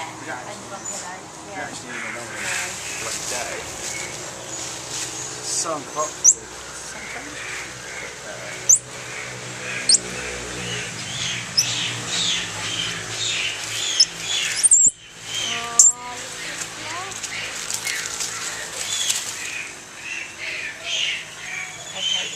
Yeah. yeah. Actually, yeah. Like day. Sun. Sun clock.